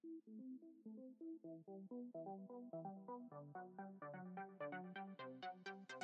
Thank you.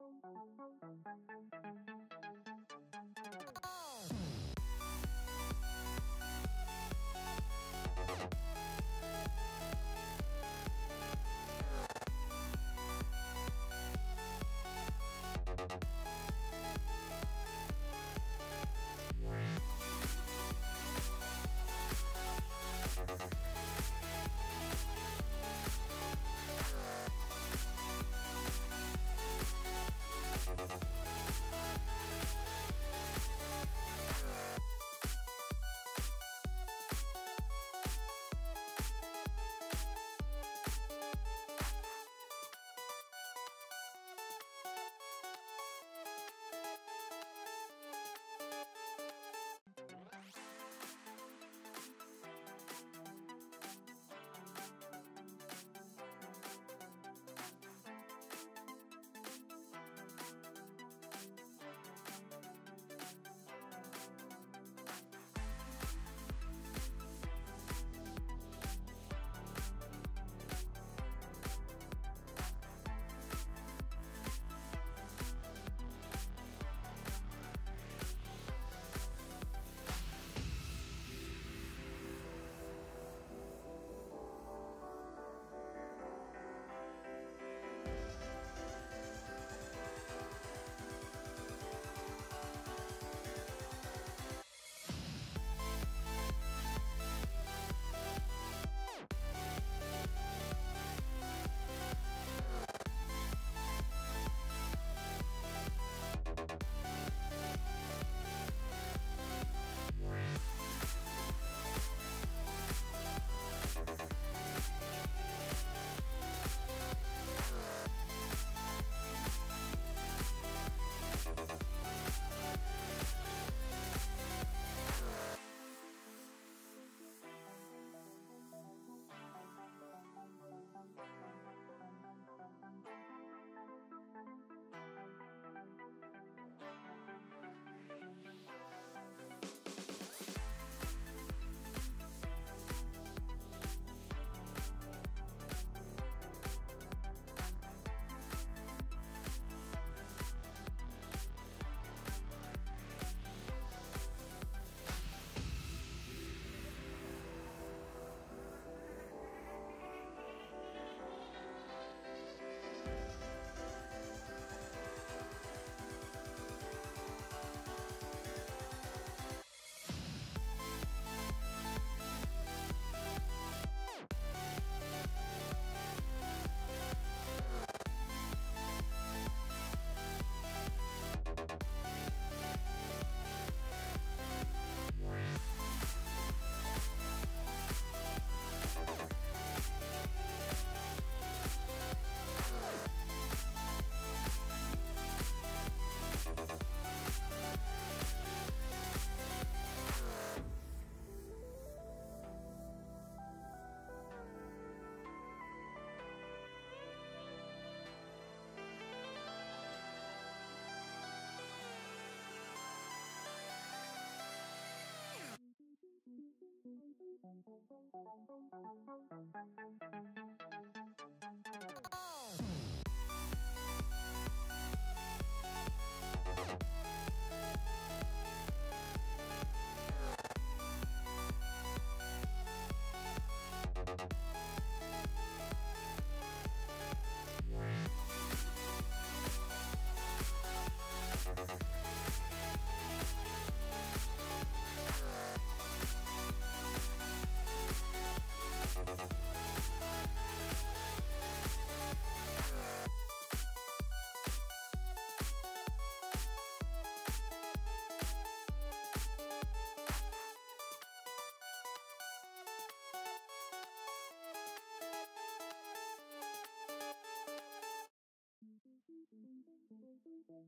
Thank you.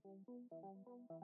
bum bum bum bum bum